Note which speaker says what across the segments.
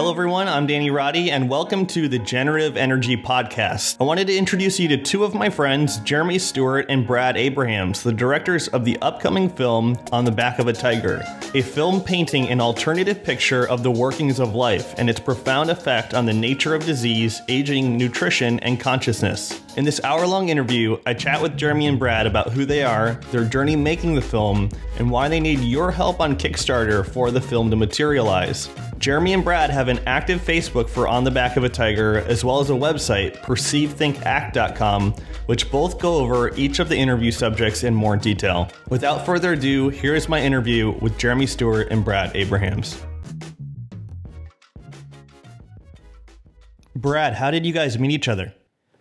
Speaker 1: Hello, everyone. I'm Danny Roddy, and welcome to the Generative Energy Podcast. I wanted to introduce you to two of my friends, Jeremy Stewart and Brad Abrahams, the directors of the upcoming film On the Back of a Tiger, a film painting an alternative picture of the workings of life and its profound effect on the nature of disease, aging, nutrition, and consciousness. In this hour long interview, I chat with Jeremy and Brad about who they are, their journey making the film, and why they need your help on Kickstarter for the film to materialize. Jeremy and Brad have an active Facebook for On the Back of a Tiger, as well as a website, perceivethinkact.com, which both go over each of the interview subjects in more detail. Without further ado, here is my interview with Jeremy Stewart and Brad Abrahams. Brad, how did you guys meet each other?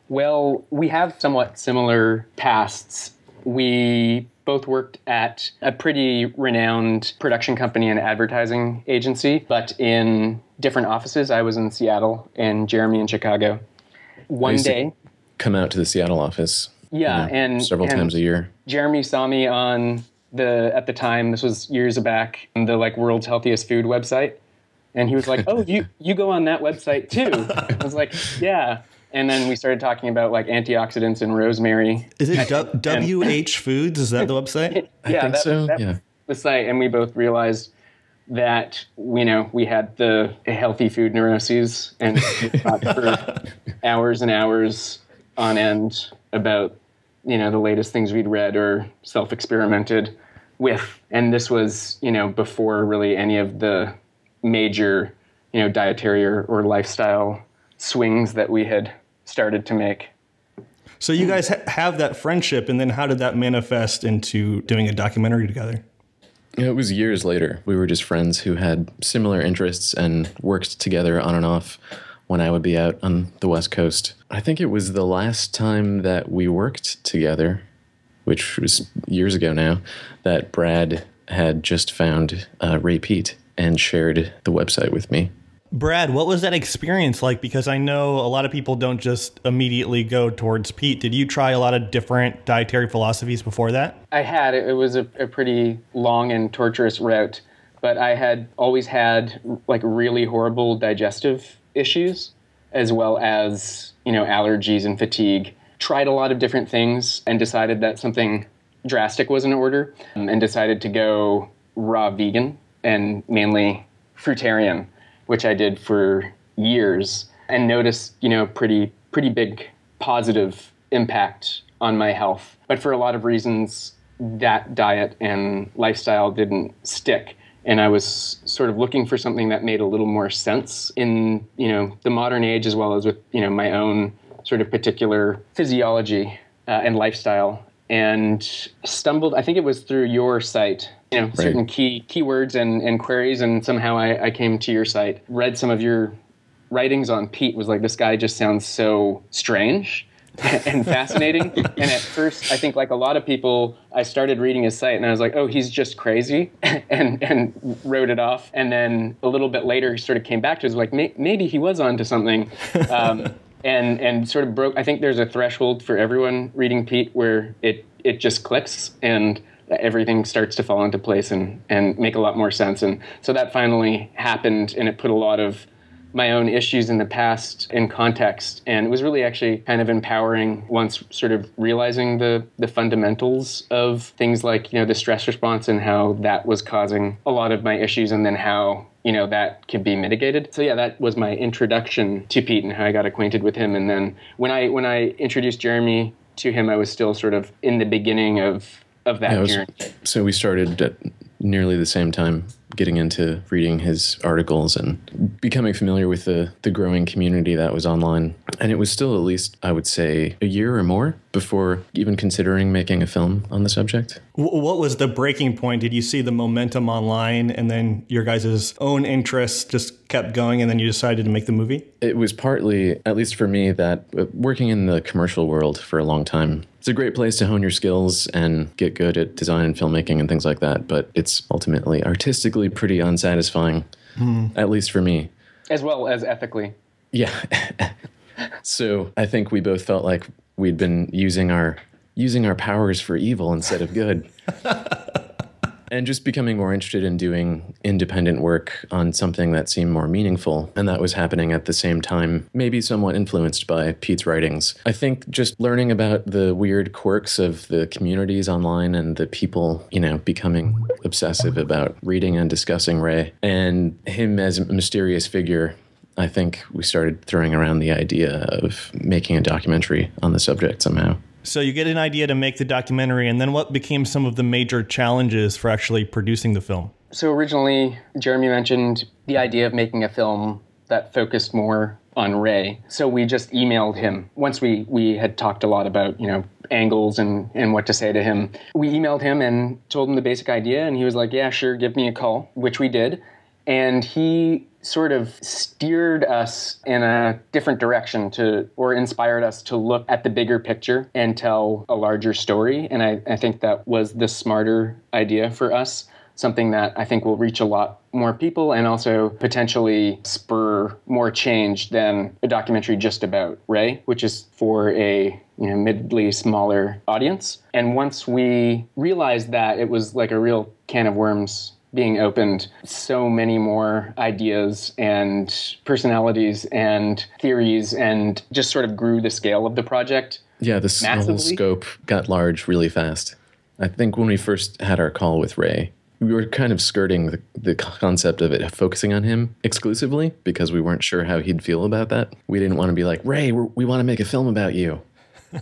Speaker 2: Well, we have somewhat similar pasts. We both worked at a pretty renowned production company and advertising agency, but in different offices. I was in Seattle and Jeremy in Chicago. One day,
Speaker 3: come out to the Seattle office.
Speaker 2: Yeah, you know, and
Speaker 3: several
Speaker 2: and
Speaker 3: times a year.
Speaker 2: Jeremy saw me on the at the time this was years back the like world's healthiest food website and he was like oh you you go on that website too i was like yeah and then we started talking about like antioxidants and rosemary.
Speaker 1: Is it WH Foods? Is that the website?
Speaker 2: yeah,
Speaker 3: that, so. That yeah.
Speaker 2: the site, and we both realized that you know we had the healthy food neuroses and talked for hours and hours on end about you know the latest things we'd read or self experimented with, and this was you know before really any of the major you know dietary or, or lifestyle swings that we had started to make.
Speaker 1: So you guys ha- have that friendship, and then how did that manifest into doing a documentary together?
Speaker 3: It was years later. We were just friends who had similar interests and worked together on and off when I would be out on the West Coast. I think it was the last time that we worked together, which was years ago now, that Brad had just found uh, Ray Peat and shared the website with me.
Speaker 1: Brad, what was that experience like? Because I know a lot of people don't just immediately go towards Peat. Did you try a lot of different dietary philosophies before that?
Speaker 2: I had. It was a, a pretty long and torturous route, but I had always had like really horrible digestive issues, as well as you know allergies and fatigue. Tried a lot of different things and decided that something drastic was in order, um, and decided to go raw vegan and mainly fruitarian which I did for years, and noticed, you know, pretty pretty big positive impact on my health. But for a lot of reasons, that diet and lifestyle didn't stick and I was sort of looking for something that made a little more sense in you know the modern age as well as with you know my own sort of particular physiology uh, and lifestyle and stumbled I think it was through your site you know right. certain key keywords and, and queries and somehow I, I came to your site read some of your writings on Peat was like this guy just sounds so strange and fascinating. And at first I think like a lot of people I started reading his site and I was like oh he's just crazy and and wrote it off. And then a little bit later he sort of came back to was like maybe he was onto something. Um, and and sort of broke I think there's a threshold for everyone reading Peat where it it just clicks. And everything starts to fall into place and, and make a lot more sense. And so that finally happened, and it put a lot of my own issues in the past in context. And it was really actually kind of empowering once sort of realizing the, the fundamentals of things like, you know, the stress response and how that was causing a lot of my issues and then how you know that could be mitigated so yeah that was my introduction to Peat and how i got acquainted with him and then when i when i introduced jeremy to him i was still sort of in the beginning of of that yeah, was, journey.
Speaker 3: So we started at nearly the same time getting into reading his articles and becoming familiar with the, the growing community that was online. And it was still at least, I would say, a year or more before even considering making a film on the subject.
Speaker 1: What was the breaking point? Did you see the momentum online and then your guys' own interests just kept going and then you decided to make the movie?
Speaker 3: It was partly, at least for me, that uh, working in the commercial world for a long time, it's a great place to hone your skills and get good at design and filmmaking and things like that. But it's ultimately artistically pretty unsatisfying, hmm. at least for me.
Speaker 2: As well as ethically.
Speaker 3: Yeah. so I think we both felt like we'd been using our using our powers for evil instead of good. and just becoming more interested in doing independent work on something that seemed more meaningful. And that was happening at the same time, maybe somewhat influenced by Peat's writings. I think just learning about the weird quirks of the communities online and the people, you know, becoming obsessive about reading and discussing Ray and him as a mysterious figure I think we started throwing around the idea of making a documentary on the subject somehow.
Speaker 1: So you get an idea to make the documentary, and then what became some of the major challenges for actually producing the film?
Speaker 2: So originally, Jeremy mentioned the idea of making a film that focused more on Ray. So we just emailed him once we we had talked a lot about you know angles and and what to say to him. We emailed him and told him the basic idea, and he was like, "Yeah, sure, give me a call," which we did. And he sort of steered us in a different direction to or inspired us to look at the bigger picture and tell a larger story and I, I think that was the smarter idea for us something that I think will reach a lot more people and also potentially spur more change than a documentary just about Ray, which is for a you know midly smaller audience. And once we realized that it was like a real can of worms being opened, so many more ideas and personalities and theories, and just sort of grew the scale of the project.
Speaker 3: Yeah, the whole scope got large really fast. I think when we first had our call with Ray, we were kind of skirting the, the concept of it focusing on him exclusively because we weren't sure how he'd feel about that. We didn't want to be like, Ray, we want to make a film about you.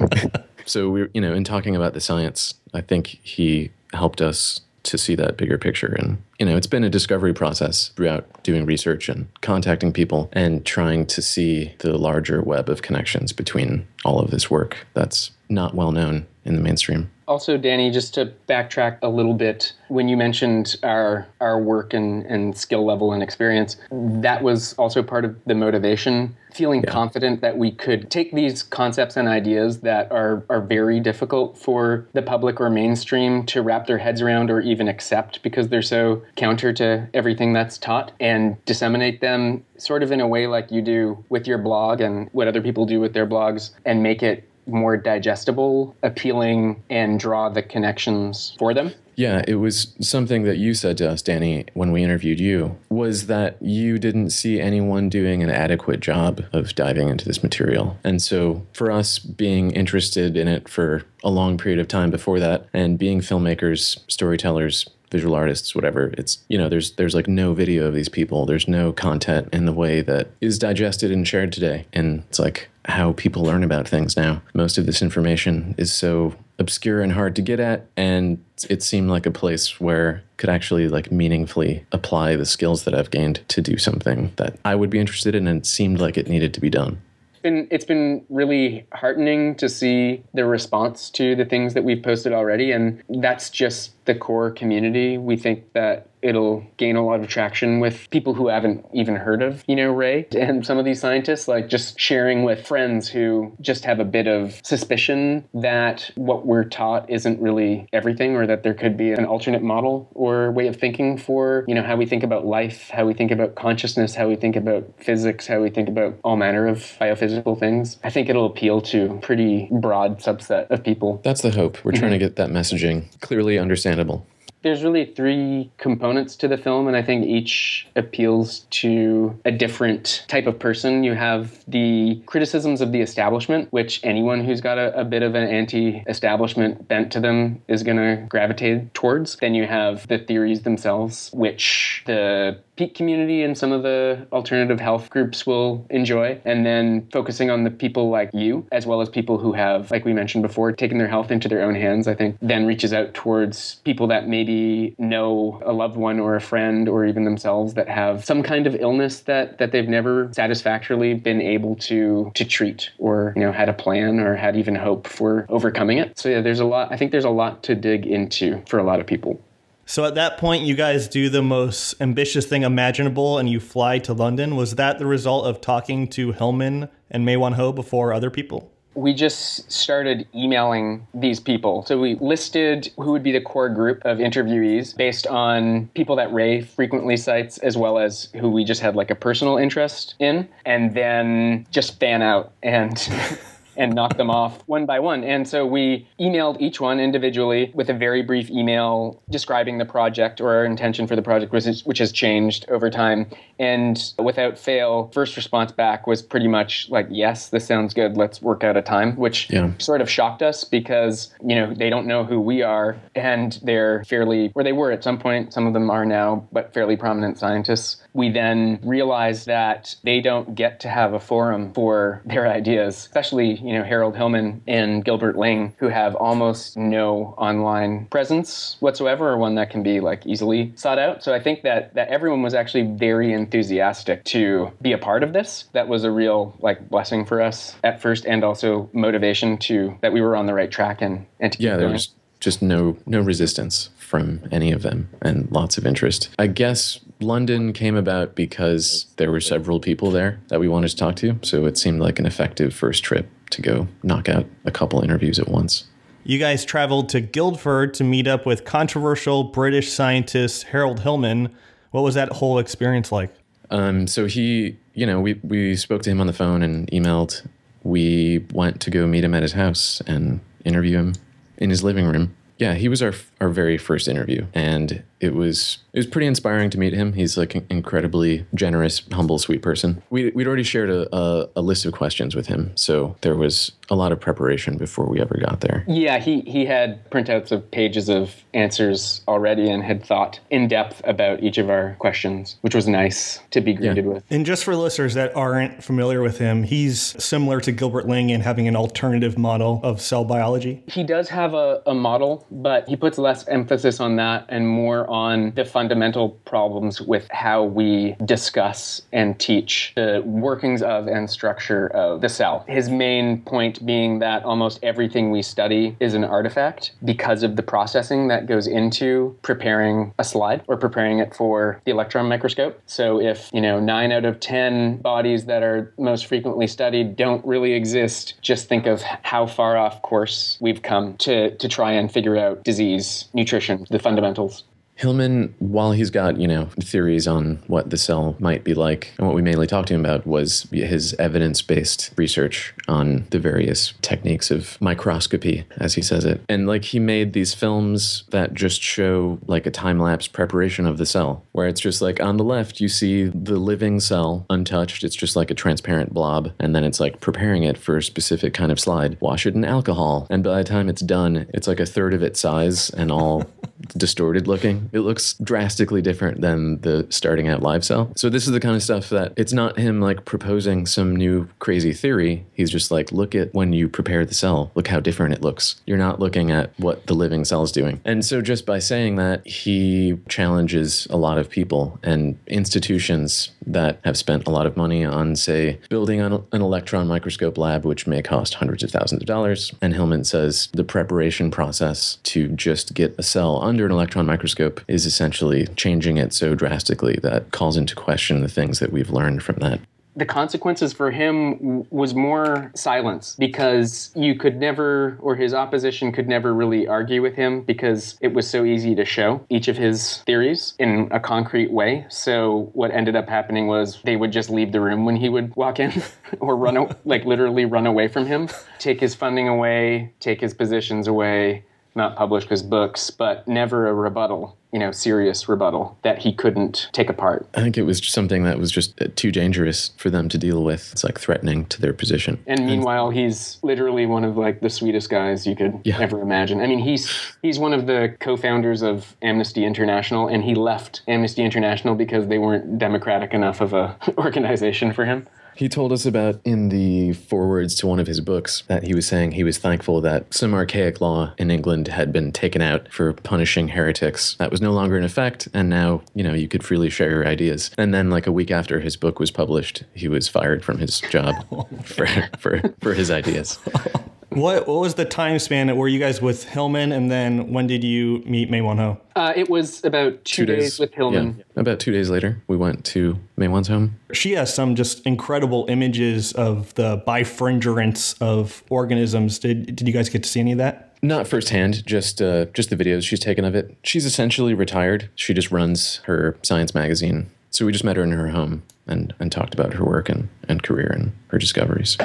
Speaker 3: so we, you know, in talking about the science, I think he helped us to see that bigger picture. And, you know, it's been a discovery process throughout doing research and contacting people and trying to see the larger web of connections between all of this work that's not well known in the mainstream.
Speaker 2: Also, Danny, just to backtrack a little bit, when you mentioned our our work and, and skill level and experience, that was also part of the motivation. Feeling yeah. confident that we could take these concepts and ideas that are are very difficult for the public or mainstream to wrap their heads around or even accept because they're so counter to everything that's taught and disseminate them sort of in a way like you do with your blog and what other people do with their blogs and make it more digestible, appealing, and draw the connections for them.
Speaker 3: Yeah, it was something that you said to us, Danny, when we interviewed you, was that you didn't see anyone doing an adequate job of diving into this material. And so for us being interested in it for a long period of time before that and being filmmakers, storytellers, visual artists whatever it's you know there's there's like no video of these people. There's no content in the way that is digested and shared today. And it's like how people learn about things now. Most of this information is so obscure and hard to get at and it seemed like a place where could actually like meaningfully apply the skills that I've gained to do something that I would be interested in and it seemed like it needed to be done
Speaker 2: been it's been really heartening to see the response to the things that we've posted already and that's just the core community. We think that it'll gain a lot of traction with people who haven't even heard of you know ray. And some of these scientists like just sharing with friends who just have a bit of suspicion that what we're taught isn't really everything or that there could be an alternate model or way of thinking for you know how we think about life how we think about consciousness how we think about physics how we think about all manner of biophysical things. I think it'll appeal to a pretty broad subset of people.
Speaker 3: That's the hope. We're mm-hmm. trying to get that messaging clearly understandable
Speaker 2: there's really three components to the film, and I think each appeals to a different type of person. You have the criticisms of the establishment, which anyone who's got a, a bit of an anti establishment bent to them is going to gravitate towards. Then you have the theories themselves, which the Peat community and some of the alternative health groups will enjoy. And then focusing on the people like you, as well as people who have, like we mentioned before, taken their health into their own hands, I think then reaches out towards people that maybe know a loved one or a friend or even themselves that have some kind of illness that, that they've never satisfactorily been able to to treat or, you know, had a plan or had even hope for overcoming it. So yeah, there's a lot I think there's a lot to dig into for a lot of people.
Speaker 1: So at that point, you guys do the most ambitious thing imaginable and you fly to London. Was that the result of talking to Hillman and Mae Wan Ho before other people?
Speaker 2: We just started emailing these people. So we listed who would be the core group of interviewees based on people that Ray frequently cites, as well as who we just had like a personal interest in, and then just fan out and and knock them off one by one. And so we emailed each one individually with a very brief email describing the project or our intention for the project, which, is, which has changed over time. And without fail, first response back was pretty much like, yes, this sounds good. Let's work out a time, which
Speaker 3: Yeah.
Speaker 2: sort of shocked us because, you know, they don't know who we are and they're fairly, or they were at some point, some of them are now, but fairly prominent scientists. We then realized that they don't get to have a forum for their ideas, especially, you know, Harold Hillman and Gilbert Ling, who have almost no online presence whatsoever, or one that can be like easily sought out. So I think that that everyone was actually very enthusiastic to be a part of this. That was a real like blessing for us at first, and also motivation to that we were on the right track and and to keep
Speaker 3: Yeah, there
Speaker 2: going.
Speaker 3: was just no no resistance from any of them and lots of interest. I guess London came about because there were several people there that we wanted to talk to, so it seemed like an effective first trip to go knock out a couple interviews at once.
Speaker 1: You guys traveled to Guildford to meet up with controversial British scientist Harold Hillman. What was that whole experience like?
Speaker 3: Um, so he, you know, we we spoke to him on the phone and emailed. We went to go meet him at his house and interview him in his living room. Yeah, he was our our very first interview, and it was it was pretty inspiring to meet him. He's like an incredibly generous, humble, sweet person. We we'd already shared a, a, a list of questions with him, so there was a lot of preparation before we ever got there.
Speaker 2: Yeah, he, he had printouts of pages of answers already and had thought in depth about each of our questions, which was nice to be greeted with.
Speaker 1: And just for listeners that aren't familiar with him, he's similar to Gilbert Ling in having an alternative model of cell biology.
Speaker 2: He does have a, a model, but he puts less emphasis on that and more on the fundamental problems with how we discuss and teach the workings of and structure of the cell. His main point being that almost everything we study is an artifact because of the processing that goes into preparing a slide or preparing it for the electron microscope. So if, you know, 9 out of 10 bodies that are most frequently studied don't really exist, just think of how far off course we've come to to try and figure out disease, nutrition, the fundamentals.
Speaker 3: Hillman, while he's got, you know, theories on what the cell might be like, and what we mainly talked to him about was his evidence based research on the various techniques of microscopy, as he says it. And like he made these films that just show like a time lapse preparation of the cell, where it's just like on the left, you see the living cell untouched. It's just like a transparent blob. And then it's like preparing it for a specific kind of slide. Wash it in alcohol. And by the time it's done, it's like a third of its size and all distorted looking. It looks drastically different than the starting out live cell. So this is the kind of stuff that it's not him like proposing some new crazy theory. He's just like, look at when you prepare the cell, look how different it looks. You're not looking at what the living cell is doing. And so just by saying that, he challenges a lot of people and institutions that have spent a lot of money on, say, building an, an electron microscope lab, which may cost hundreds of thousands of dollars. And Hillman says the preparation process to just get a cell under an electron microscope is essentially changing it so drastically that calls into question the things that we've learned from that.
Speaker 2: The consequences for him w- was more silence because you could never, or his opposition could never really argue with him because it was so easy to show each of his theories in a concrete way. So what ended up happening was they would just leave the room when he would walk in or run, like literally run away from him, take his funding away, take his positions away, not publish his books, but never a rebuttal, you know, serious rebuttal that he couldn't take apart.
Speaker 3: I think it was something that was just uh, too dangerous for them to deal with. It's like threatening to their position.
Speaker 2: And meanwhile, he's literally one of like the sweetest guys you could
Speaker 3: Yeah.
Speaker 2: ever imagine. I mean, he's he's one of the co-founders of Amnesty International, and he left Amnesty International because they weren't democratic enough of a organization for him.
Speaker 3: He told us about in the forewords to one of his books that he was saying he was thankful that some archaic law in England had been taken out for punishing heretics. That was no longer in effect, and now, you know, you could freely share your ideas. And then, like a week after his book was published, he was fired from his job oh for, for, for his ideas.
Speaker 1: Oh What what was the time span were you guys with Hillman, and then when did you meet Mae Wan Ho?
Speaker 2: Uh, it was about two, days, with Hillman.
Speaker 3: Yeah. About two days later, we went to Mae Wan's home.
Speaker 1: She has some just incredible images of the birefringence of organisms. Did did you guys get to see any of that?
Speaker 3: Not firsthand, just uh, just the videos she's taken of it. She's essentially retired. She just runs her science magazine. So we just met her in her home and, and talked about her work and, and career and her discoveries.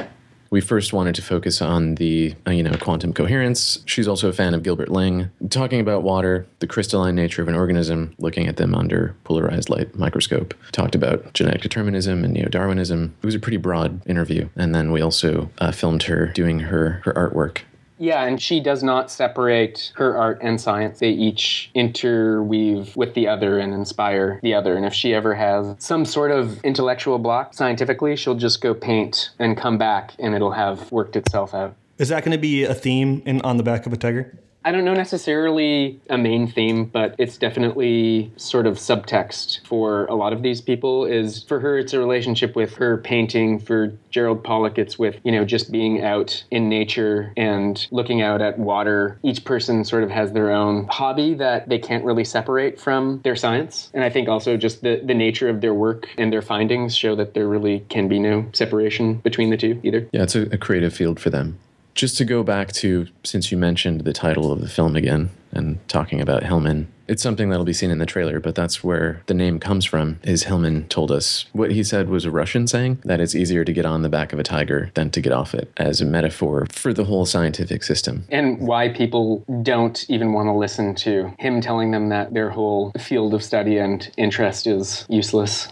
Speaker 3: We first wanted to focus on the, uh, you know, quantum coherence. She's also a fan of Gilbert Ling, talking about water, the crystalline nature of an organism, looking at them under polarized light microscope. Talked about genetic determinism and neo-Darwinism. It was a pretty broad interview. And then we also uh, filmed her doing her, her artwork
Speaker 2: yeah, and she does not separate her art and science. They each interweave with the other and inspire the other. And if she ever has some sort of intellectual block scientifically, she'll just go paint and come back and it'll have worked itself out.
Speaker 1: Is that going to be a theme in on the back of a tiger?
Speaker 2: I don't know necessarily a main theme, but it's definitely sort of subtext for a lot of these people. Is for her, it's a relationship with her painting. For Gerald Pollack, it's with, you know, just being out in nature and looking out at water. Each person sort of has their own hobby that they can't really separate from their science. And I think also just the, the nature of their work and their findings show that there really can be no separation between the two either.
Speaker 3: Yeah, it's a, a creative field for them just to go back to since you mentioned the title of the film again and talking about Hillman it's something that'll be seen in the trailer, but that's where the name comes from. Is Hillman told us what he said was a Russian saying that it's easier to get on the back of a tiger than to get off it as a metaphor for the whole scientific system.
Speaker 2: And why people don't even want to listen to him telling them that their whole field of study and interest is useless.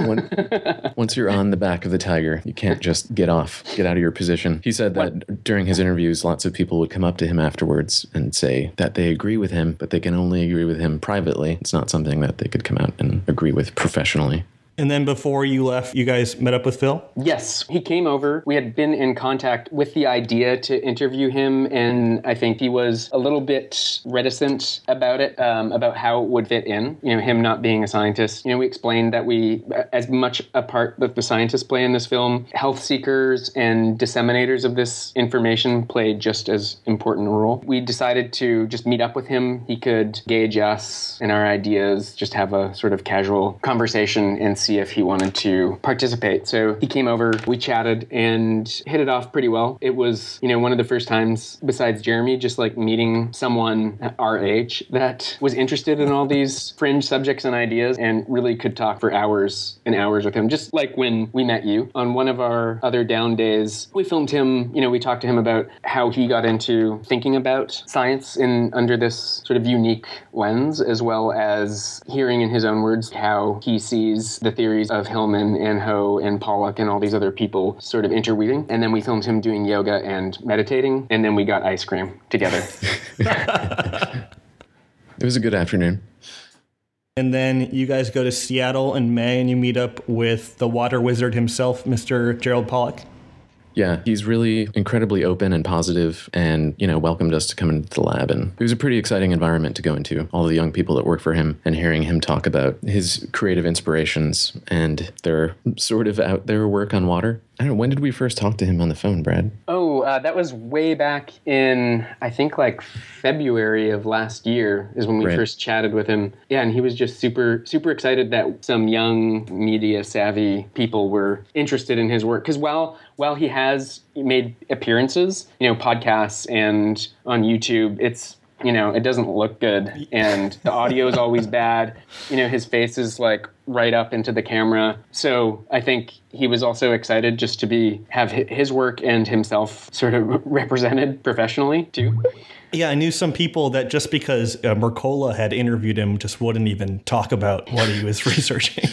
Speaker 3: once you're on the back of the tiger, you can't just get off, get out of your position. He said that what? during his interviews, lots of people would come up to him afterwards and say that they agree with him, but they can only agree with him privately. It's not something that they could come out and agree with professionally.
Speaker 1: And then before you left, you guys met up with Phil?
Speaker 2: Yes, he came over. We had been in contact with the idea to interview him, and I think he was a little bit reticent about it, um, about how it would fit in. You know, him not being a scientist. You know, we explained that we, as much a part that the scientists play in this film, health seekers and disseminators of this information played just as important a role. We decided to just meet up with him. He could gauge us and our ideas, just have a sort of casual conversation and see if he wanted to participate. So he came over, we chatted, and hit it off pretty well. It was, you know, one of the first times, besides Jeremy, just like meeting someone at our age that was interested in all these fringe subjects and ideas and really could talk for hours and hours with him. Just like when we met you on one of our other down days, we filmed him, you know, we talked to him about how he got into thinking about science in under this sort of unique lens, as well as hearing in his own words how he sees the theories of Hillman and Ho and Pollack and all these other people sort of interweaving. And then we filmed him doing yoga and meditating, and then we got ice cream together.
Speaker 3: it was a good afternoon.
Speaker 1: And then you guys go to Seattle in May and you meet up with the water wizard himself, Mr. Gerald Pollack.
Speaker 3: Yeah, he's really incredibly open and positive and, you know, welcomed us to come into the lab. And it was a pretty exciting environment to go into. All the young people that work for him and hearing him talk about his creative inspirations and their sort of out there work on water. I don't know, when did we first talk to him on the phone, Brad?
Speaker 2: Oh, uh, that was way back in, I think, like February of last year is when we right. first chatted with him. Yeah, and he was just super, super excited that some young media savvy people were interested in his work. Because while while he has made appearances, you know, podcasts and on YouTube, it's you know, it doesn't look good and the audio is always bad. You know, his face is like right up into the camera. So I think he was also excited just to be have his work and himself sort of represented professionally too.
Speaker 1: Yeah, I knew some people that just because uh, Mercola had interviewed him, just wouldn't even talk about what he was researching.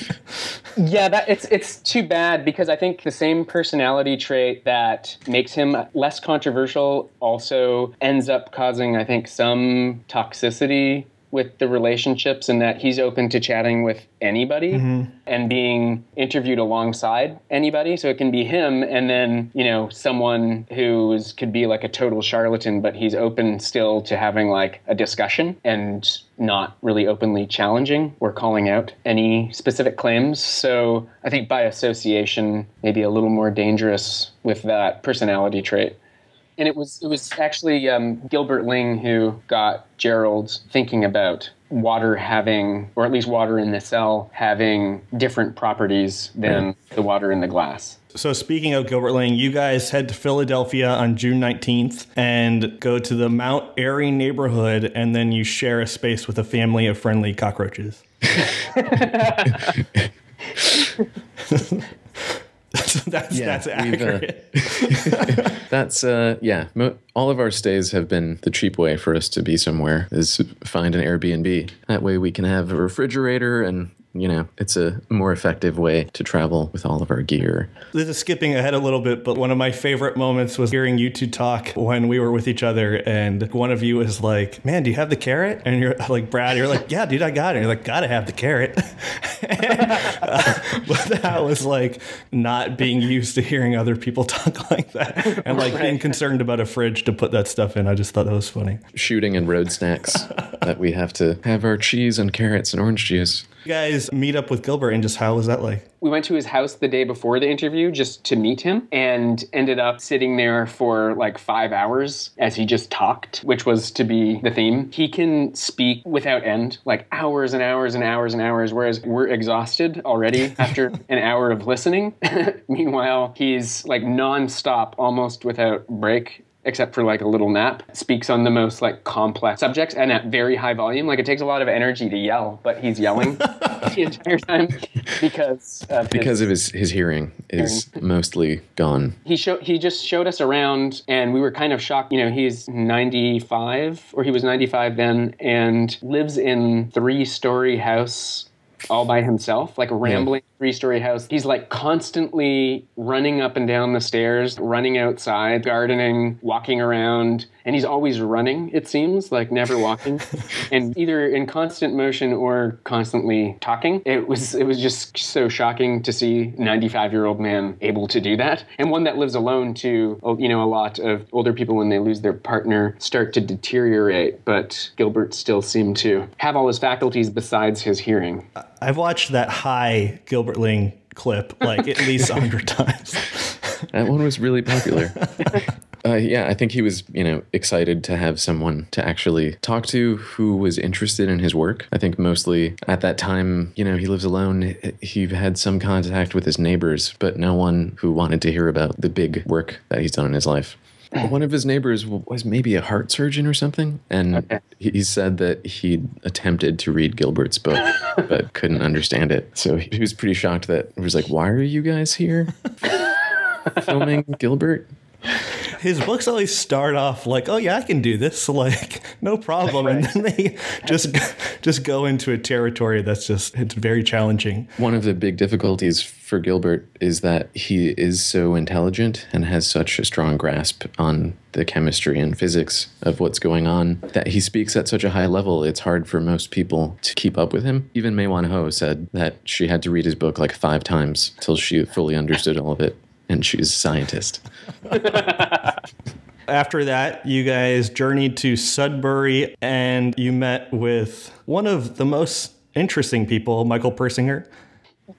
Speaker 2: yeah, that it's it's too bad because I think the same personality trait that makes him less controversial also ends up causing, I think, some toxicity with the relationships and that he's open to chatting with anybody mm-hmm. and being interviewed alongside anybody. So it can be him and then, you know, someone who could be like a total charlatan, but he's open still to having like a discussion and not really openly challenging or calling out any specific claims. So I think by association, maybe a little more dangerous with that personality trait and it was it was actually um, Gilbert Ling who got Gerald thinking about water having, or at least water in the cell having different properties than the water in the glass.
Speaker 1: So speaking of Gilbert Ling, you guys head to Philadelphia on June 19th and go to the Mount Airy neighborhood, and then you share a space with a family of friendly cockroaches. that's
Speaker 3: Yeah,
Speaker 1: that's
Speaker 3: uh,
Speaker 1: accurate.
Speaker 3: That's uh yeah. Mo- all of our stays have been the cheap way for us to be somewhere is find an Airbnb. That way we can have a refrigerator and you know it's a more effective way to travel with all of our gear.
Speaker 1: This is skipping ahead a little bit, but one of my favorite moments was hearing you two talk when we were with each other, and one of you was like, "Man, do you have the carrot?" And you're like, "Brad, you're like, yeah, dude, I got it." And you're like, "Gotta have the carrot." And, uh, but that was like not being used to hearing other people talk like that, and like being concerned about a fridge to put that stuff in. I just thought that was funny.
Speaker 3: Shooting and road snacks that we have to have our cheese and carrots and orange juice.
Speaker 1: You guys meet up with Gilbert, and just how was that like?
Speaker 2: we went to his house the day before the interview just to meet him and ended up sitting there for like five hours as he just talked, which was to be the theme. He can speak without end, like hours and hours and hours and hours, whereas we're exhausted already after an hour of listening. Meanwhile, he's like nonstop, almost without break except for like a little nap, speaks on the most like complex subjects and at very high volume. Like it takes a lot of energy to yell, but he's yelling the entire time because of
Speaker 3: Because
Speaker 2: his,
Speaker 3: of his his hearing is mostly gone.
Speaker 2: he showed he just showed us around and we were kind of shocked. You know, he's 95 or he was 95 then and lives in three story house all by himself, like a rambling three story house. He's like constantly running up and down the stairs, running outside, gardening, walking around, and he's always running, it seems, like never walking. and either in constant motion or constantly talking. It was it was just so shocking to see 95 year old man able to do that. And one that lives alone too. Oh, You know, a lot of older people when they lose their partner start to deteriorate, but Gilbert still seemed to have all his faculties besides his hearing.
Speaker 1: I've watched that high Gilbert Ling clip like at least a hundred times.
Speaker 3: That one was really popular. Uh, yeah, I think he was, you know, excited to have someone to actually talk to who was interested in his work. I think mostly at that time, you know, he lives alone. He had some contact with his neighbors, but no one who wanted to hear about the big work that he's done in his life. One of his neighbors was maybe a heart surgeon or something, and
Speaker 2: Okay.
Speaker 3: he he said that he attempted to read Gilbert's book but couldn't understand it. So he was pretty shocked that it was like, "Why are you guys here filming Gilbert?"
Speaker 1: His books always start off like, "Oh yeah, I can do this," like no problem, and then they just just go into a territory that's just it's very challenging.
Speaker 3: One of the big difficulties for Gilbert is that he is so intelligent and has such a strong grasp on the chemistry and physics of what's going on that he speaks at such a high level. It's hard for most people to keep up with him. Even Mae Wan Ho said that she had to read his book like five times till she fully understood all of it. And she's a scientist.
Speaker 1: After that, you guys journeyed to Sudbury and you met with one of the most interesting people, Michael Persinger.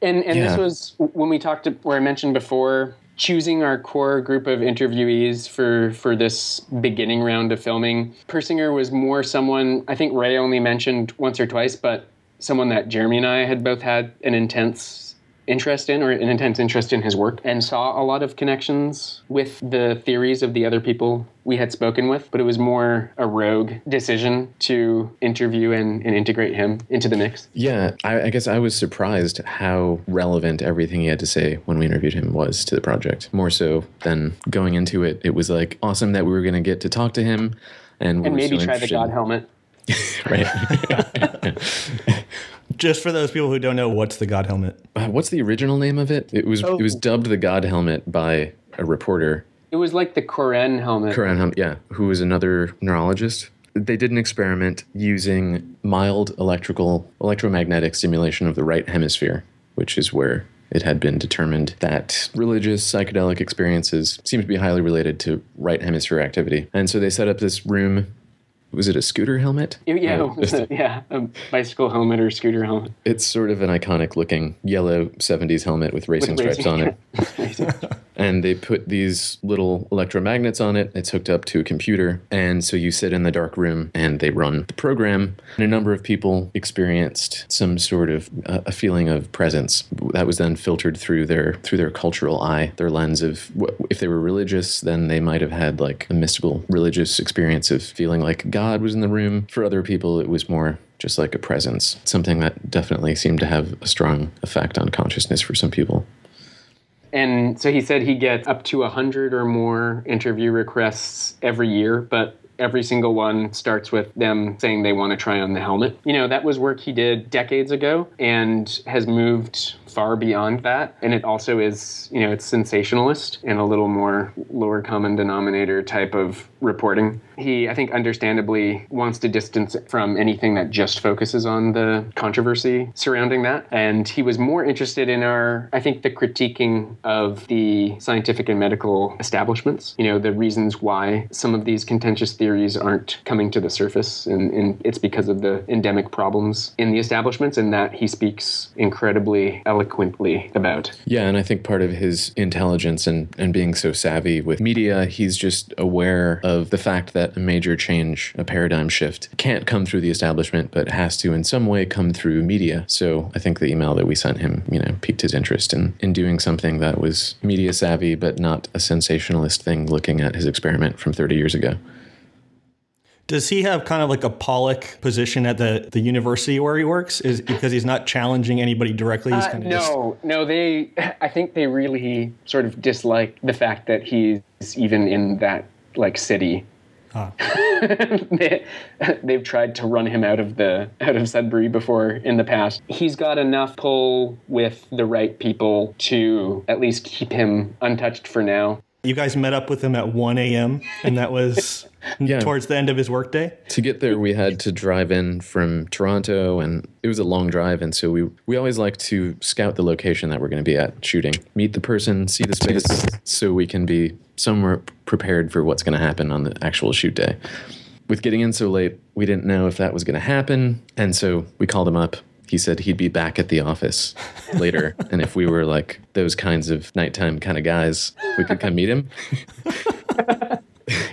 Speaker 2: And and
Speaker 3: Yeah.
Speaker 2: this was when we talked to, where I mentioned before choosing our core group of interviewees for for this beginning round of filming. Persinger was more someone I think Ray only mentioned once or twice, but someone that Jeremy and I had both had an intense interest in or an intense interest in his work and saw a lot of connections with the theories of the other people we had spoken with but it was more a rogue decision to interview and, and integrate him into the mix
Speaker 3: Yeah, I, I guess I was surprised how relevant everything he had to say when we interviewed him was to the project. More so than going into it, it was like awesome that we were going to get to talk to him, and, we
Speaker 2: and maybe
Speaker 3: so
Speaker 2: try the god helmet
Speaker 3: right?
Speaker 1: Just for those people who don't know, what's the God helmet?
Speaker 3: Uh, What's the original name of it? It was it was dubbed the God Helmet by a reporter,
Speaker 2: It was like the Koren helmet.
Speaker 3: Koren Helmet, yeah, who was another neurologist. They did an experiment using mild electrical electromagnetic stimulation of the right hemisphere, which is where it had been determined that religious psychedelic experiences seem to be highly related to right hemisphere activity. And so they set up this room. Was it a scooter helmet?
Speaker 2: Yeah,
Speaker 3: Uh,
Speaker 2: yeah, a bicycle helmet or scooter helmet.
Speaker 3: It's sort of an iconic looking yellow 70s helmet with racing
Speaker 2: With
Speaker 3: stripes on it. and they put these little electromagnets on it. It's hooked up to a computer, and so you sit in the dark room and they run the program. And a number of people experienced some sort of uh, a feeling of presence that was then filtered through their through their cultural eye, their lens of if they were religious, then they might have had like a mystical religious experience of feeling like God was in the room. For other people, it was more just like a presence, something that definitely seemed to have a strong effect on consciousness for some people.
Speaker 2: And so he said he gets up to 100 or more interview requests every year, but every single one starts with them saying they want to try on the helmet. You know, that was work he did decades ago and has moved far beyond that. And it also is, you know, it's sensationalist and a little more lower common denominator type of reporting. He, I think, understandably wants to distance from anything that just focuses on the controversy surrounding that. And he was more interested in our, I think, the critiquing of the scientific and medical establishments, you know, the reasons why some of these contentious theories aren't coming to the surface. And, and it's because of the endemic problems in the establishments, and that he speaks incredibly eloquently about.
Speaker 3: Yeah, and I think part of his intelligence and, and being so savvy with media, he's just aware of the fact that a major change, a paradigm shift, can't come through the establishment, but has to in some way come through media. So I think the email that we sent him, you know, piqued his interest in, in doing something that was media savvy, but not a sensationalist thing looking at his experiment from 30 years ago.
Speaker 1: Does he have kind of like a Pollack position at the, the university where he works? Is because he's not challenging anybody directly? He's
Speaker 2: Uh,
Speaker 1: kind of
Speaker 2: no, no, they. I think they really sort of dislike the fact that he's even in that like city.
Speaker 1: Ah.
Speaker 2: they, they've tried to run him out of the out of Sudbury before in the past. He's got enough pull with the right people to at least keep him untouched for now.
Speaker 1: You guys met up with him at 1 a.m. and that was
Speaker 3: Yeah.
Speaker 1: towards the end of his workday.
Speaker 3: To get there, we had to drive in from Toronto, and it was a long drive. And so we we always like to scout the location that we're going to be at shooting, meet the person, see the space, so we can be somewhere prepared for what's going to happen on the actual shoot day. With getting in so late, we didn't know if that was going to happen, and so we called him up. He said he'd be back at the office later, and if we were like those kinds of nighttime kind of guys, we could come meet him.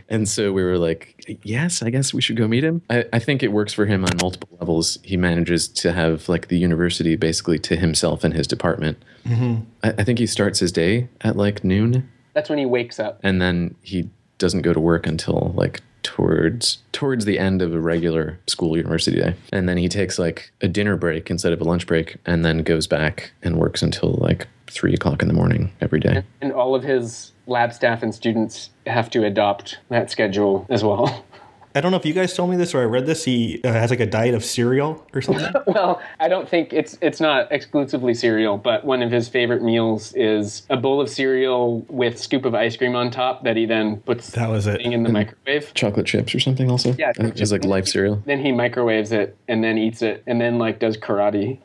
Speaker 3: And so we were like, yes, I guess we should go meet him. I, I think it works for him on multiple levels. He manages to have like the university basically to himself and his department. Mm-hmm. I, I think he starts his day at like noon
Speaker 2: That's when he wakes up.
Speaker 3: and then he doesn't go to work until like towards towards the end of a regular school university day and then he takes like a dinner break instead of a lunch break and then goes back and works until like three o'clock in the morning every day
Speaker 2: And all of his lab staff and students have to adopt that schedule as well.
Speaker 1: I don't know if you guys told me this or I read this. He uh, has like a diet of cereal or something.
Speaker 2: Well, I don't think it's it's not exclusively cereal, but one of his favorite meals is a bowl of cereal with scoop of ice cream on top that he then puts
Speaker 1: That was it.
Speaker 2: in the microwave.
Speaker 3: chocolate chips or something also
Speaker 2: Yeah,
Speaker 3: I think it's like life cereal
Speaker 2: Then he microwaves it and then eats it and then like does karate.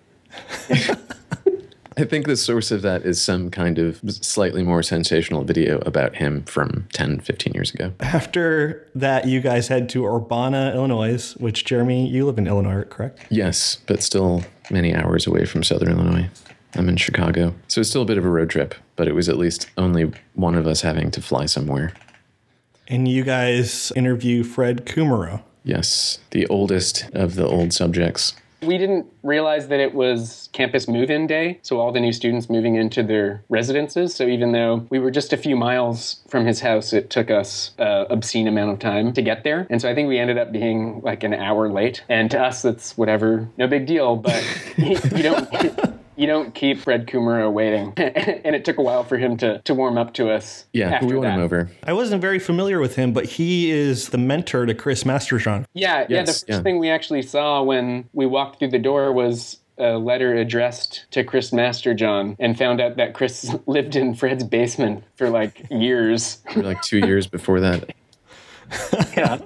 Speaker 3: I think the source of that is some kind of slightly more sensational video about him from 10, 15 years ago.
Speaker 1: After that, you guys head to Urbana, Illinois, which Jeremy, you live in Illinois, correct?
Speaker 3: Yes, but still many hours away from Southern Illinois. I'm in Chicago. So it's still a bit of a road trip, but it was at least only one of us having to fly somewhere.
Speaker 1: And you guys interview Fred Kummerow.
Speaker 3: Yes, the oldest of the old subjects.
Speaker 2: We didn't realize that it was campus move in day, so all the new students moving into their residences. So even though we were just a few miles from his house, it took us an obscene amount of time to get there. And so I think we ended up being like an hour late. And to us, that's whatever, no big deal, but you don't. You don't keep Fred Kummerow waiting. and it took a while for him to, to warm up to us.
Speaker 3: Yeah,
Speaker 2: after
Speaker 3: we won
Speaker 2: that.
Speaker 3: him over.
Speaker 1: I wasn't very familiar with him, but he is the mentor to Chris Masterjohn.
Speaker 2: Yeah, yeah. The first
Speaker 3: yeah.
Speaker 2: thing we actually saw when we walked through the door was a letter addressed to Chris Masterjohn, and found out that Chris lived in Fred's basement for like years.
Speaker 3: We were like two years before that.
Speaker 2: yeah.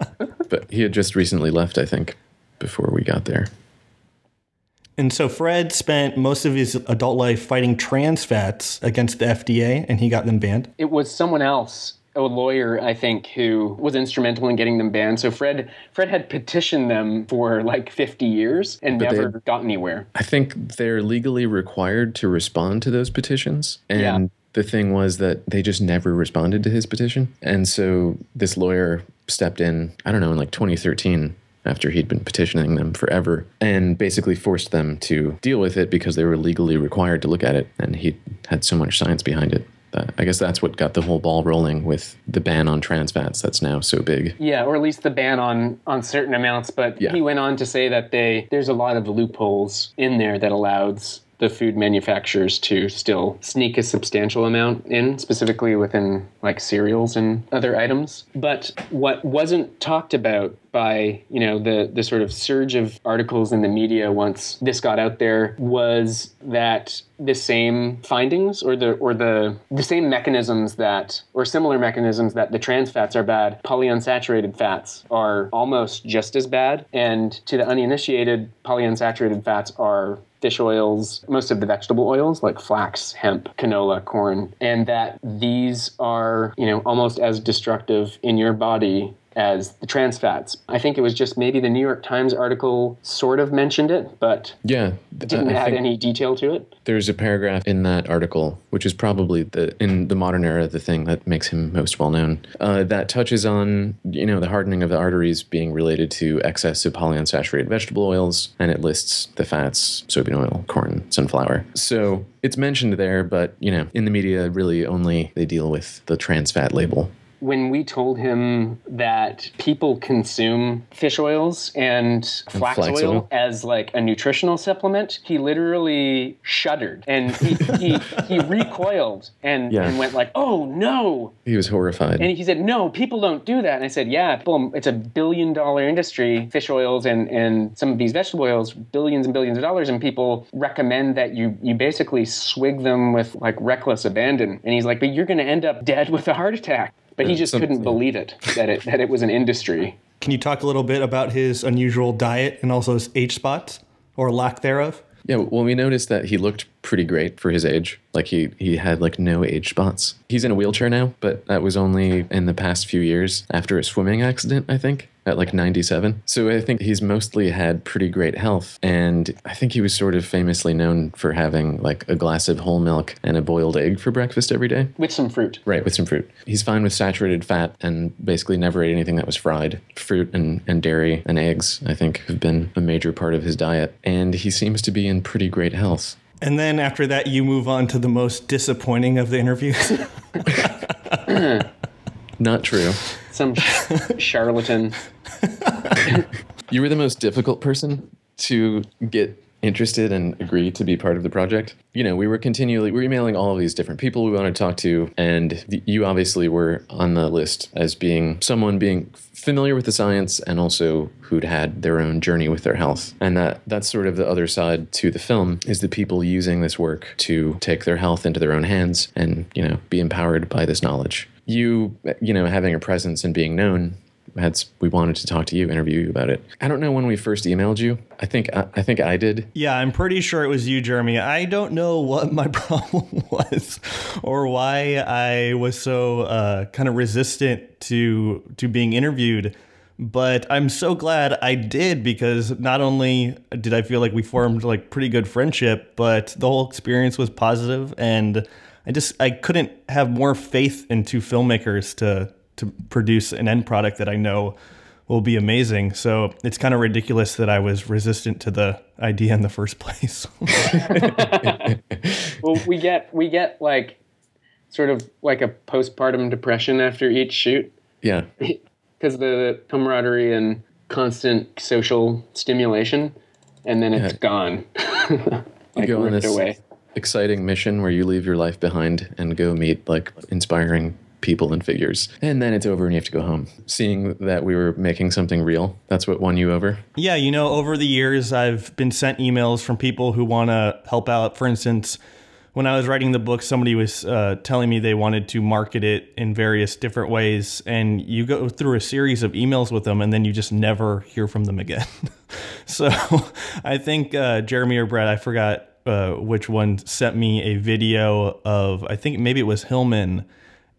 Speaker 3: But he had just recently left, I think, before we got there.
Speaker 1: And so Fred spent most of his adult life fighting trans fats against the FDA, and he got them banned.
Speaker 2: It was someone else. A lawyer, I think, who was instrumental in getting them banned. So Fred, Fred had petitioned them for like 50 years and
Speaker 3: But
Speaker 2: never
Speaker 3: had-
Speaker 2: got anywhere.
Speaker 3: I think they're legally required to respond to those petitions. And
Speaker 2: Yeah.
Speaker 3: the thing was that they just never responded to his petition. And so this lawyer stepped in, I don't know, in like 2013 after he'd been petitioning them forever and basically forced them to deal with it because they were legally required to look at it. And he had so much science behind it. I guess that's what got the whole ball rolling with the ban on trans fats that's now so big.
Speaker 2: Yeah, or at least the ban on on certain amounts. But
Speaker 3: Yeah.
Speaker 2: he went on to say that they there's a lot of loopholes in there that allows the food manufacturers to still sneak a substantial amount in, specifically within like cereals and other items. But what wasn't talked about by you know the the sort of surge of articles in the media once this got out there was that the same findings or the or the the same mechanisms that or similar mechanisms that the trans fats are bad polyunsaturated fats are almost just as bad and to the uninitiated polyunsaturated fats are fish oils, most of the vegetable oils like flax, hemp, canola, corn, and that these are, you know, almost as destructive in your body as the trans fats. I think it was just maybe the New York Times article sort of mentioned it, but
Speaker 3: yeah,
Speaker 2: didn't add any detail to it.
Speaker 3: There's a paragraph in that article, which is probably the in the modern era the thing that makes him most well known, uh, that touches on you know the hardening of the arteries being related to excess of polyunsaturated vegetable oils, and it lists the fats: soybean oil, corn, sunflower. So it's mentioned there, but you know in the media really only they deal with the trans fat label
Speaker 2: when we told him that people consume fish oils and, and flax, flax oil, oil, as like a nutritional supplement, he literally shuddered and he, he, he recoiled and, yeah. and went like, "Oh no!"
Speaker 3: He was horrified.
Speaker 2: And he said, "No, people don't do that." And I said, "Yeah, people, it's a billion dollar industry, fish oils and and some of these vegetable oils, billions and billions of dollars, and people recommend that you you basically swig them with like reckless abandon." And he's like, "But you're going to end up dead with a heart attack." But he just couldn't believe it that it that it was an industry.
Speaker 1: Can you talk a little bit about his unusual diet and also his age spots or lack thereof?
Speaker 3: Yeah, well, we noticed that he looked pretty great for his age. Like he he had like no age spots. He's in a wheelchair now, but that was only in the past few years after a swimming accident, I think at like 97. So I think he's mostly had pretty great health. And I think he was sort of famously known for having like a glass of whole milk and a boiled egg for breakfast every day.
Speaker 2: With some fruit.
Speaker 3: Right, with some fruit. He's fine with saturated fat and basically never ate anything that was fried. Fruit and, and dairy and eggs, I think, have been a major part of his diet. And he seems to be in pretty great health.
Speaker 1: And then after that, you move on to the most disappointing of the interviews. Hmm.
Speaker 3: Not true.
Speaker 2: Some charlatan.
Speaker 3: you were the most difficult person to get interested and agree to be part of the project. You know, we were continually we were emailing all of these different people we wanted to talk to, and you obviously were on the list as being someone being familiar with the science and also who'd had their own journey with their health. And that that's sort of the other side to the film is the people using this work to take their health into their own hands and, you know, be empowered by this knowledge. You, you know, having a presence and being known had we wanted to talk to you, interview you about it. I don't know when we first emailed you. I think I, I think I did.
Speaker 1: Yeah, I'm pretty sure it was you, Jeremy. I don't know what my problem was, or why I was so uh, kind of resistant to to being interviewed. But I'm so glad I did because not only did I feel like we formed like pretty good friendship, but the whole experience was positive and I just I couldn't have more faith in two filmmakers to to produce an end product that I know will be amazing. So it's kind of ridiculous that I was resistant to the idea in the first place.
Speaker 2: well, we get we get like sort of like a postpartum depression after each shoot.
Speaker 3: Yeah.
Speaker 2: Because the camaraderie and constant social stimulation, and then it's yeah. gone.
Speaker 3: like you go on this away. Exciting mission where you leave your life behind and go meet like inspiring people and figures. And then it's over and you have to go home. Seeing that we were making something real, that's what won you over.
Speaker 1: Yeah, you know, over the years, I've been sent emails from people who want to help out. For instance, when I was writing the book, somebody was uh, telling me they wanted to market it in various different ways. And you go through a series of emails with them, and then you just never hear from them again. so I think uh, Jeremy or Brett, I forgot uh, which one, sent me a video of, I think maybe it was Hillman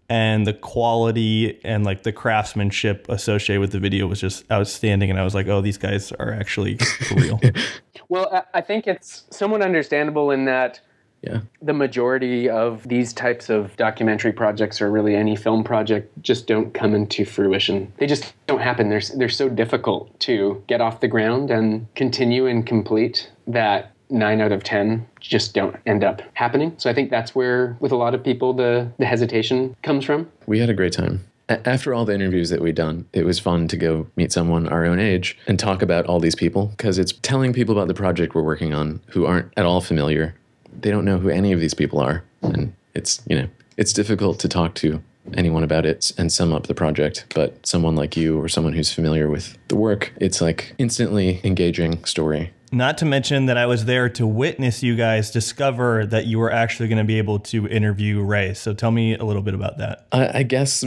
Speaker 1: and the quality and like the craftsmanship associated with the video was just outstanding and i was like oh these guys are actually real.
Speaker 2: Well i think it's somewhat understandable in that
Speaker 3: yeah.
Speaker 2: the majority of these types of documentary projects or really any film project just don't come into fruition. They just don't happen. They're, they're so difficult to get off the ground and continue and complete that nine out of 10 just don't end up happening. So I think that's where, with a lot of people, the, the hesitation comes from.
Speaker 3: We had a great time. After all the interviews that we'd done, it was fun to go meet someone our own age and talk about all these people because it's telling people about the project we're working on who aren't at all familiar they don't know who any of these people are, and it's you know it's difficult to talk to anyone about it and sum up the project. But someone like you or someone who's familiar with the work, it's like instantly engaging story.
Speaker 1: Not to mention that I was there to witness you guys discover that you were actually going to be able to interview Ray. So tell me a little bit about that.
Speaker 3: I, I guess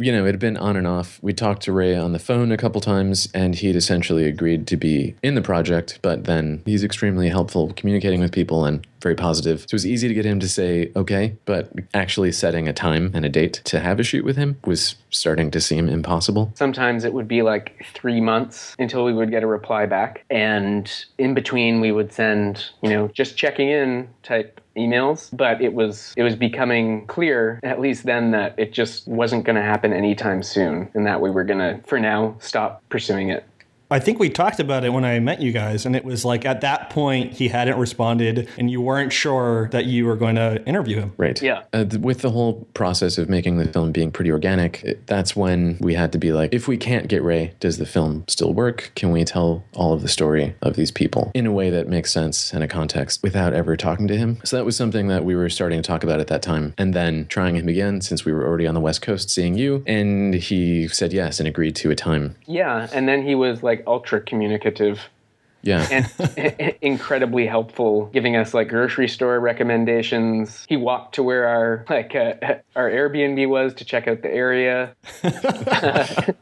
Speaker 3: you know, it had been on and off. We talked to Ray on the phone a couple times, and he'd essentially agreed to be in the project, but then he's extremely helpful communicating with people and very positive. So it was easy to get him to say okay, but actually setting a time and a date to have a shoot with him was starting to seem impossible.
Speaker 2: Sometimes it would be like three months until we would get a reply back. And in between, we would send, you know, just checking in type emails but it was it was becoming clear at least then that it just wasn't going to happen anytime soon and that we were going to for now stop pursuing it
Speaker 1: I think we talked about it when I met you guys, and it was like at that point he hadn't responded, and you weren't sure that you were going to interview him.
Speaker 3: Right.
Speaker 2: Yeah.
Speaker 3: Uh, th- with the whole process of making the film being pretty organic, it, that's when we had to be like, if we can't get Ray, does the film still work? Can we tell all of the story of these people in a way that makes sense and a context without ever talking to him? So that was something that we were starting to talk about at that time, and then trying him again since we were already on the West Coast seeing you, and he said yes and agreed to a time.
Speaker 2: Yeah. And then he was like ultra communicative
Speaker 3: Yeah.
Speaker 2: and incredibly helpful, giving us like grocery store recommendations. He walked to where our like uh, our Airbnb was to check out the area.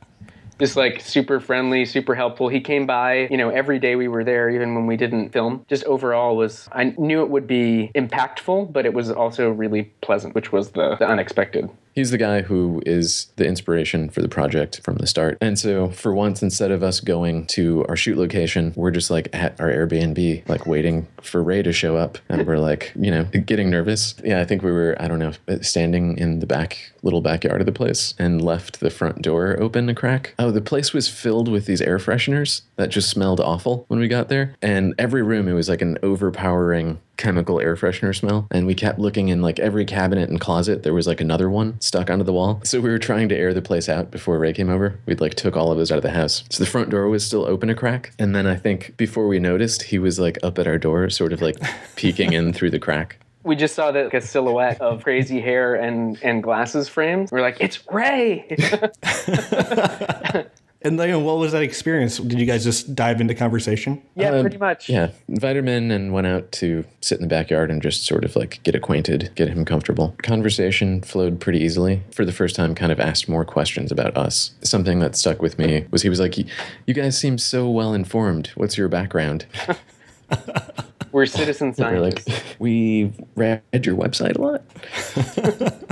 Speaker 2: Just like super friendly, super helpful. He came by, you know, every day we were there, even when we didn't film. Just overall was I knew it would be impactful, but it was also really pleasant, which was the, the unexpected.
Speaker 3: He's the guy who is the inspiration for the project from the start. And so, for once, instead of us going to our shoot location, we're just like at our Airbnb, like waiting for Ray to show up. And we're like, you know, getting nervous. Yeah, I think we were, I don't know, uh, standing in the back, little backyard of the place and left the front door open a crack. Oh, the place was filled with these air fresheners that just smelled awful when we got there. And every room, it was like an overpowering chemical air freshener smell. And we kept looking in like every cabinet and closet. There was like another one stuck onto the wall. So we were trying to air the place out before Ray came over. We'd like took all of those out of the house. So the front door was still open a crack. And then I think before we noticed, he was like up at our door, sort of like peeking in through the crack.
Speaker 2: We just saw the like, a silhouette of crazy hair and, and glasses frames. We're like, it's Ray.
Speaker 1: And then what was that experience? Did you guys just dive into conversation?
Speaker 2: yeah,
Speaker 3: Um,
Speaker 2: pretty much.
Speaker 3: Yeah, invited him in and went out to sit in the backyard and just sort of like get acquainted, get him comfortable. Conversation flowed pretty easily. For the first time, kind of asked more questions about us. Something that stuck with me was he was like, "You guys seem so well informed. What's your background?"
Speaker 2: We're citizen
Speaker 3: We're like,
Speaker 2: scientists.
Speaker 3: "We read your website a lot."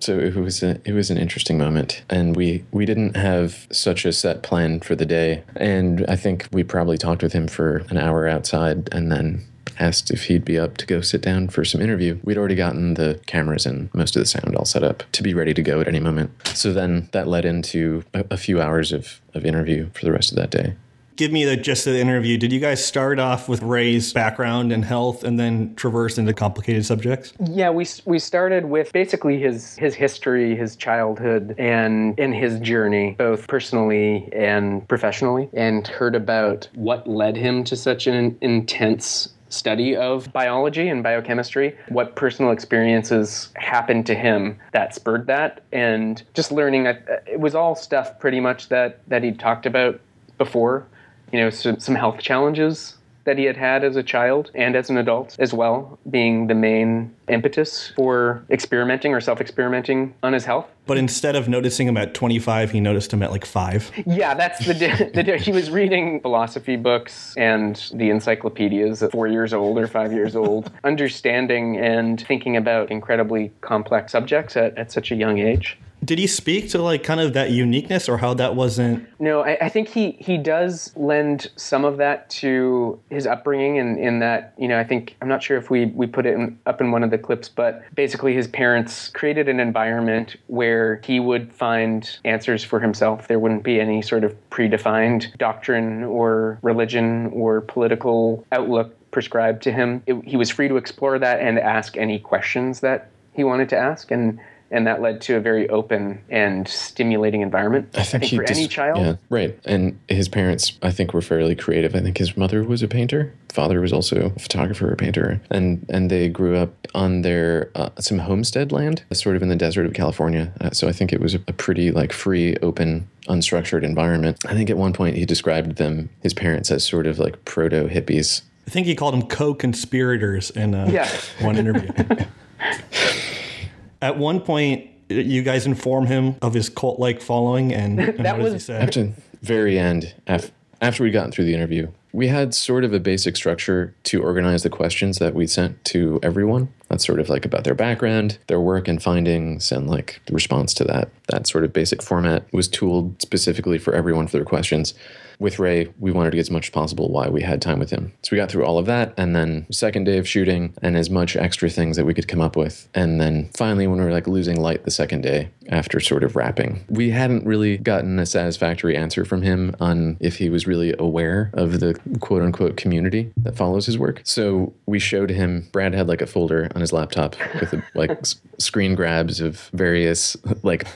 Speaker 3: So it was a, it was an interesting moment, and we we didn't have such a set plan for the day, and I think we probably talked with him for an hour outside, and then asked if he'd be up to go sit down for some interview. We'd already gotten the cameras and most of the sound all set up to be ready to go at any moment. So then that led into a, a few hours of, of interview for the rest of that day.
Speaker 1: Give me the gist of the interview. Did you guys start off with Ray's background and health and then traverse into complicated subjects?
Speaker 2: Yeah, we we started with basically his his history, his childhood, and and his journey, both personally and professionally, and heard about what led him to such an intense study of biology and biochemistry, what personal experiences happened to him that spurred that, and just learning. uh, It was all stuff pretty much that that he'd talked about before. You know, some, some health challenges that he had had as a child and as an adult as well, being the main impetus for experimenting or self experimenting on his health.
Speaker 1: But instead of noticing him at 25, he noticed him at like five.
Speaker 2: Yeah, that's the, di- the he was reading philosophy books and the encyclopedias at four years old or five years old, understanding and thinking about incredibly complex subjects at, at such a young age.
Speaker 1: Did he speak to like kind of that uniqueness or how that wasn't?
Speaker 2: No, I, I think he, he does lend some of that to his upbringing, and in, that, you know, I think, I'm not sure if we, we put it in, up in one of the clips, but basically his parents created an environment where he would find answers for himself. There wouldn't be any sort of predefined doctrine or religion or political outlook prescribed to him. It, he was free to explore that and ask any questions that he wanted to ask. And and that led to a very open and stimulating environment.
Speaker 3: I think, he
Speaker 2: for any child.
Speaker 3: Yeah, right. And his parents, I think, were fairly creative. I think his mother was a painter. Father was also a photographer, a painter, and and they grew up on their uh, some homestead land, sort of in the desert of California. Uh, so I think it was a, a pretty like free, open, unstructured environment. I think at one point he described them, his parents, as sort of like proto hippies.
Speaker 1: I think he called them co-conspirators in uh,
Speaker 2: Yeah.
Speaker 1: one interview. At one point, you guys inform him of his cult-like following, and, and
Speaker 2: That
Speaker 1: what does he
Speaker 2: was-
Speaker 1: say?
Speaker 3: At the very end, after we'd gotten through the interview, we had sort of a basic structure to organize the questions that we sent to everyone. That's sort of like about their background, their work and findings, and like the response to that. That sort of basic format was tooled specifically for everyone for their questions. With Ray, we wanted to get as much as possible while we had time with him. So we got through all of that, and then second day of shooting, and as much extra things that we could come up with. And then finally, when we were like losing light the second day after sort of wrapping, we hadn't really gotten a satisfactory answer from him on if he was really aware of the quote unquote community that follows his work. So we showed him, Brad had like a folder on his laptop with like screen grabs of various like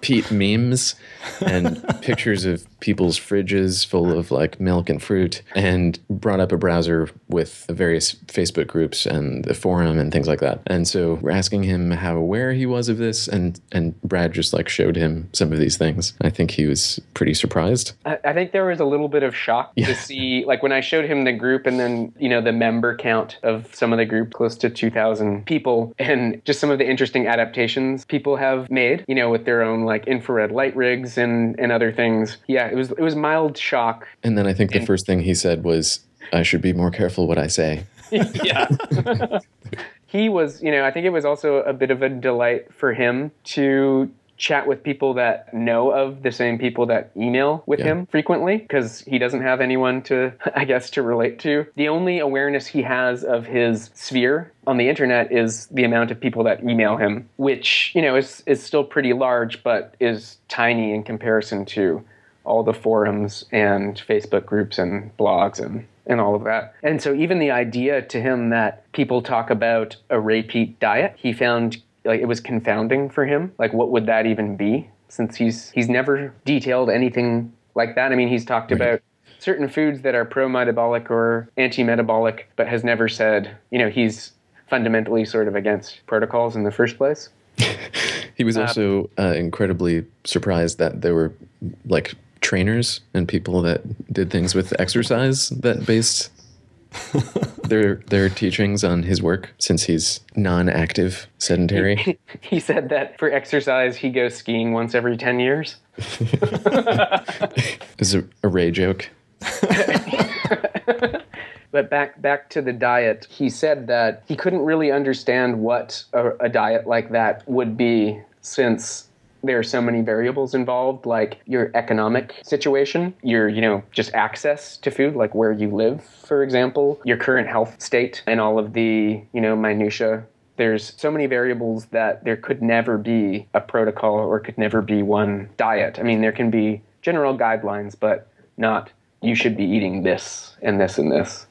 Speaker 3: Peat memes and pictures of people's fridges full of like milk and fruit and brought up a browser with the various Facebook groups and the forum and things like that. And so we're asking him how aware he was of this and and Brad just like showed him some of these things. I think he was pretty surprised.
Speaker 2: I, I think there was a little bit of shock
Speaker 3: Yeah.
Speaker 2: to see, like when I showed him the group and then, you know, the member count of some of the group, close to 2,000 people, and just some of the interesting adaptations people have made, you know, with their own like infrared light rigs and, and other things. Yeah, it was, it was mild shock.
Speaker 3: And then I think the
Speaker 2: And-
Speaker 3: first thing he said was I should be more careful what I say.
Speaker 2: yeah. he was, you know, I think it was also a bit of a delight for him to chat with people that know of the same people that email with
Speaker 3: Yeah.
Speaker 2: him frequently because he doesn't have anyone to, I guess, to relate to. The only awareness he has of his sphere on the internet is the amount of people that email him, which, you know, is, is still pretty large, but is tiny in comparison to all the forums and Facebook groups and blogs and, and all of that. And so even the idea to him that people talk about a Ray Peat diet, he found like it was confounding for him. Like what would that even be? Since he's he's never detailed anything like that. I mean, he's talked about certain foods that are pro-metabolic or anti-metabolic, but has never said, you know, he's fundamentally sort of against protocols in the first place.
Speaker 3: He was also uh, incredibly surprised that there were like trainers and people that did things with exercise that based their their teachings on his work since he's non-active sedentary.
Speaker 2: he said that for exercise he goes skiing once every 10 years.
Speaker 3: is a, a Ray joke.
Speaker 2: But back back to the diet, he said that he couldn't really understand what a, a diet like that would be since there are so many variables involved like your economic situation your you know just access to food like where you live for example your current health state and all of the you know minutia there's so many variables that there could never be a protocol or could never be one diet. I mean there can be general guidelines but not you should be eating this and this and this.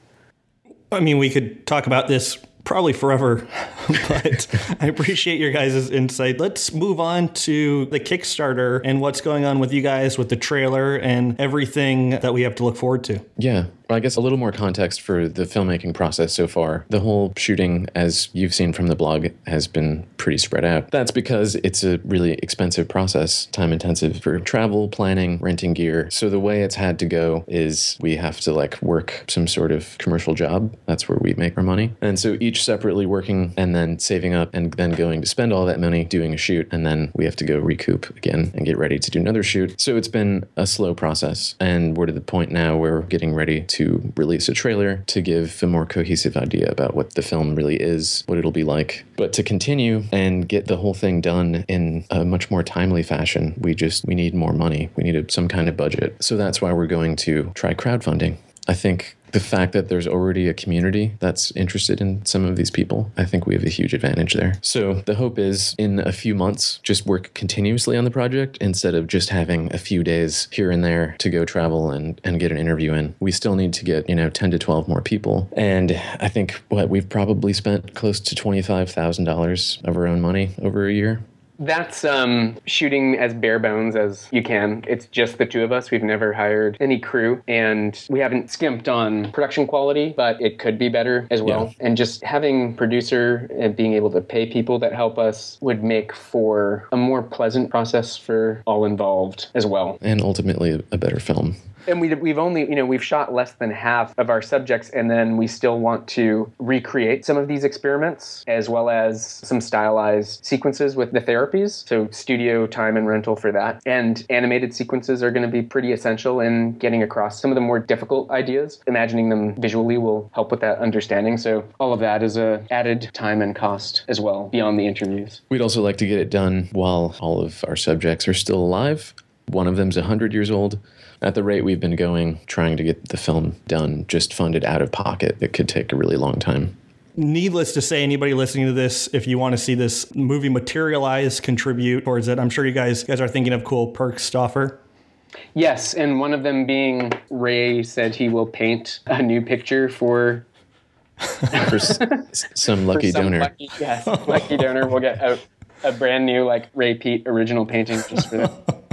Speaker 1: I mean, we could talk about this probably forever, but I appreciate your guys' insight. Let's move on to the Kickstarter and what's going on with you guys with the trailer and everything that we have to look forward to.
Speaker 3: Yeah. I guess a little more context for the filmmaking process so far. The whole shooting, as you've seen from the blog, has been pretty spread out. That's because it's a really expensive process, time intensive for travel, planning, renting gear. So the way it's had to go is we have to like work some sort of commercial job. That's where we make our money. And so each separately working and then saving up and then going to spend all that money doing a shoot. And then we have to go recoup again and get ready to do another shoot. So it's been a slow process. And we're to the point now where we're getting ready to release a trailer to give a more cohesive idea about what the film really is, what it'll be like. But to continue and get the whole thing done in a much more timely fashion, we just we need more money. We need some kind of budget. So that's why we're going to try crowdfunding. I think the fact that there's already a community that's interested in some of these people, I think we have a huge advantage there. So the hope is in a few months, just work continuously on the project instead of just having a few days here and there to go travel and, and get an interview in. We still need to get, you know, 10 to 12 more people. And I think what we've probably spent close to $25,000 of our own money over a year
Speaker 2: That's um, shooting as bare bones as you can. It's just the two of us. We've never hired any crew, and we haven't skimped on production quality, but it could be better as well.
Speaker 3: Yeah.
Speaker 2: And just having producer and being able to pay people that help us would make for a more pleasant process for all involved as well
Speaker 3: And ultimately, a better film.
Speaker 2: And we, we've only you know we've shot less than half of our subjects and then we still want to recreate some of these experiments as well as some stylized sequences with the therapies. So studio time and rental for that. And animated sequences are going to be pretty essential in getting across some of the more difficult ideas. Imagining them visually will help with that understanding. So all of that is a added time and cost as well beyond the interviews.
Speaker 3: We'd also like to get it done while all of our subjects are still alive. One of them's 100 years old. At the rate we've been going, trying to get the film done, just funded out of pocket, it could take a really long time.
Speaker 1: Needless to say, anybody listening to this, if you want to see this movie materialize, contribute towards it, I'm sure you guys you guys are thinking of cool perks to offer.
Speaker 2: Yes, and one of them being Ray said he will paint a new picture for
Speaker 3: For s- s- some lucky
Speaker 2: some
Speaker 3: donor.
Speaker 2: Lucky, yes, lucky donor will get a, a brand new like Ray Peat original painting just for them.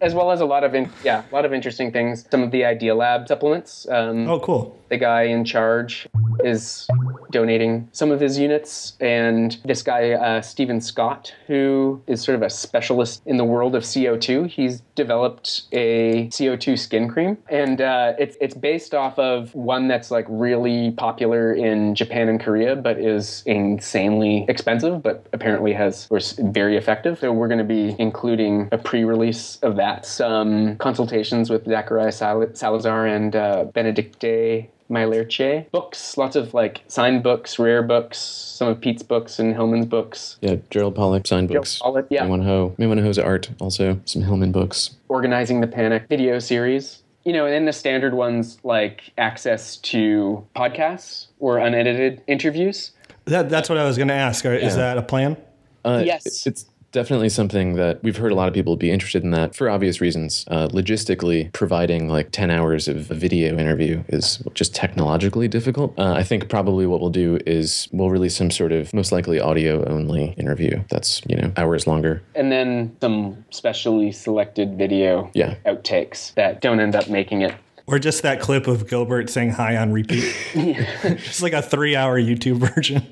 Speaker 2: As well as a lot of in, yeah, a lot of interesting things. Some of the Idea Lab supplements. Um,
Speaker 1: Oh, cool.
Speaker 2: the guy in charge is donating some of his units and this guy uh, stephen scott who is sort of a specialist in the world of co2 he's developed a co2 skin cream and uh, it's, it's based off of one that's like really popular in japan and korea but is insanely expensive but apparently has or very effective so we're going to be including a pre-release of that some consultations with zachariah Sal- salazar and uh, benedicte Mailerche books, lots of like signed books, rare books, some of Peat's books and Hillman's books.
Speaker 3: Yeah, Gerald Pollack signed books.
Speaker 2: Pollack, yeah.
Speaker 3: Mae Wan Ho. Mae Wan Ho's art, also. Some Hillman books.
Speaker 2: Organizing the Panic video series. You know, and then the standard ones like access to podcasts or unedited interviews.
Speaker 1: That, that's what I was going to ask. Is
Speaker 3: Yeah.
Speaker 1: that a plan?
Speaker 3: Uh,
Speaker 2: Yes.
Speaker 3: It's definitely something that we've heard a lot of people be interested in that for obvious reasons. Uh, logistically, providing like 10 hours of a video interview is just technologically difficult. Uh, I think probably what we'll do is we'll release some sort of most likely audio only interview that's, you know, hours longer.
Speaker 2: And then some specially selected video
Speaker 3: Yeah.
Speaker 2: outtakes that don't end up making it.
Speaker 1: Or just that clip of Gilbert saying hi on repeat? just like a three hour YouTube version.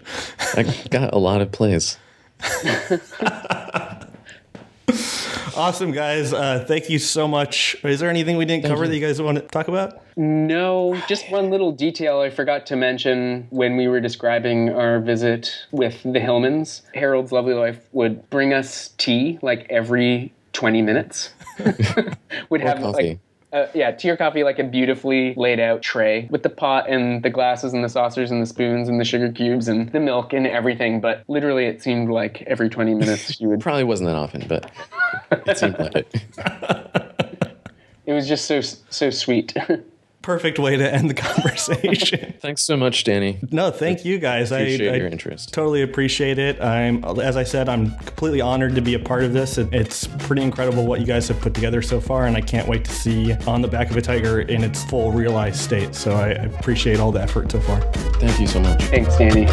Speaker 3: I got a lot of plays.
Speaker 1: Awesome, guys. Uh, thank you so much. Is there anything we didn't cover
Speaker 3: you.
Speaker 1: that you guys want to talk about?
Speaker 2: No, just one little detail I forgot to mention when we were describing our visit with the Hillmans. Harold's Lovely Life would bring us tea like every 20 minutes. would have
Speaker 3: coffee.
Speaker 2: like uh, yeah, tea or coffee like a beautifully laid out tray with the pot and the glasses and the saucers and the spoons and the sugar cubes and the milk and everything. But literally, it seemed like every 20 minutes you would.
Speaker 3: Probably wasn't that often, but it seemed like it.
Speaker 2: It was just so so sweet.
Speaker 1: Perfect way to end the conversation.
Speaker 3: Thanks so much, Danny.
Speaker 1: no, thank you guys. I,
Speaker 3: Appreciate
Speaker 1: I
Speaker 3: your interest.
Speaker 1: totally appreciate it. I'm, as I said, I'm completely honored to be a part of this. It, it's pretty incredible what you guys have put together so far, and I can't wait to see on the back of a tiger in its full realized state. So I, I appreciate all the effort so far.
Speaker 3: Thank you so much.
Speaker 2: Thanks, Danny.